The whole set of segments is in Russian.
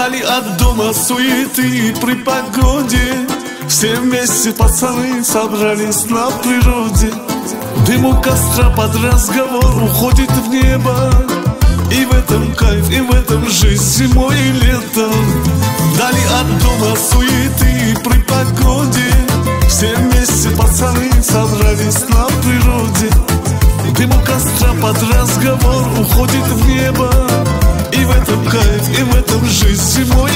Вдали от дома суеты при погоде. Все вместе пацаны собрались на природе. Дыму костра под разговор уходит в небо. И в этом кайф, и в этом жизнь зимой и летом. Вдали от дома суеты при погоде. Все вместе пацаны собрались на природе жизнь зимой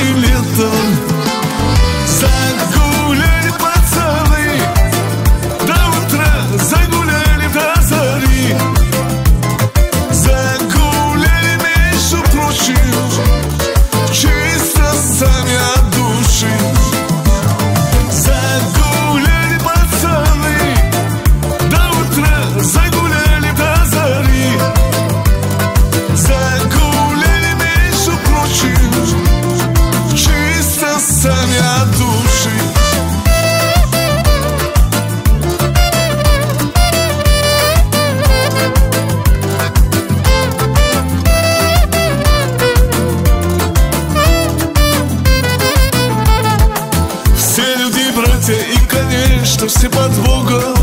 братья и, конечно, все под Богом.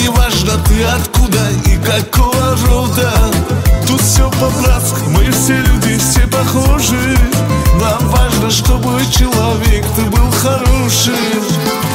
Не важно ты откуда и какого рода. Тут все по-братски, мы все люди, все похожи. Нам важно, чтобы человек ты был хороший